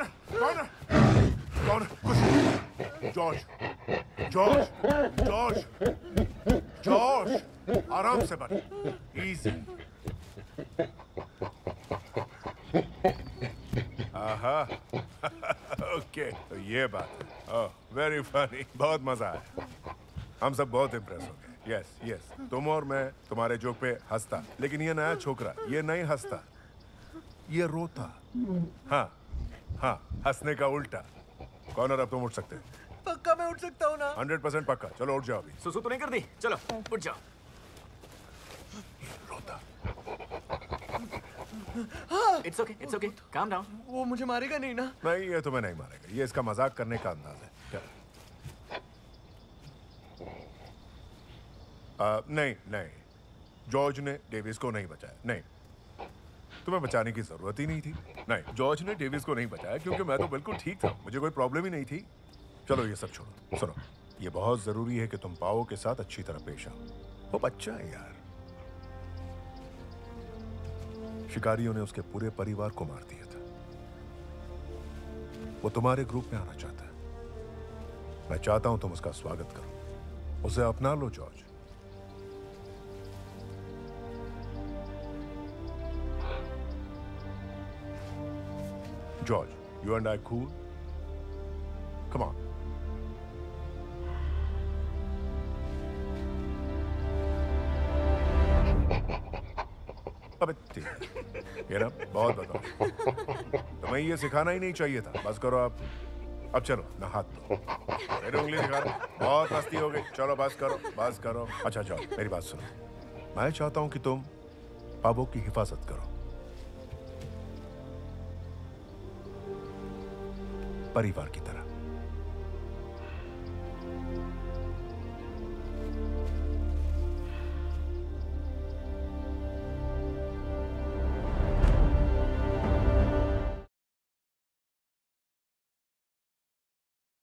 है कौन है कुछ जॉर्ज जॉर्ज जॉर्ज जॉर्ज आराम से बन इजी आहा ओके तो ये बात है। वेरी फनी बहुत मज़ा आया। हम सब बहुत इम्प्रेस हो गए। यस यस तुम और मैं तुम्हारे जोक पे हंसता। लेकिन ये नया छोकरा, ये नहीं हंसता। ये रोता। हाँ। हाँ हंसने का उल्टा। कॉर्नर अब तुम उठ सकते पक्का मैं उठ सकता हूँ ना? हंड्रेड परसेंट पक्का। चलो उठ जाओ अभी। सुसु तो नहीं कर दी? चलो उठ जाओ। रोता। It's okay it's okay calm down वो मुझे मारेगा नहीं ना? नहीं ये तुम्हें नहीं मारेगा। ये इसका मज़ाक करने का अंदाज है। आ, नहीं नहीं। जॉर्ज ने डेविस को नहीं बचाया। नहीं। तुम्हें बचाने की ज़रूरत ही नहीं थी। नहीं जॉर्ज ने डेविस को नहीं बचाया क्योंकि मैं तो बिल्कुल ठीक था। मुझे कोई प्रॉब्लम ही नहीं थी। चलो, ये सब छोड़ो। सुनो, ये बहुत ज़रूरी है कि तुम पाओ के साथ अच्छी तरह पेश आओ। वो बच्चा है यार। शिकारियों ने उसके पूरे परिवार को मार दिया था। वो तुम्हारे ग्रुप में आना चाहता है। मैं चाहता हूँ तुम उसका स्वागत करो। उसे अपना लो George George, you and I cool? Come on. अबे ये ना बहुत बताओ तुम्हें ये सिखाना ही नहीं चाहिए था। बस करो आप। अब चलो ना हाथ दो मेरी उंगली दिखा रहा बहुत मस्ती हो गई। चलो बस करो बस करो। अच्छा जाओ मेरी बात सुनो। मैं चाहता हूँ कि तुम पाबो की हिफाजत करो। परिवार की तरह।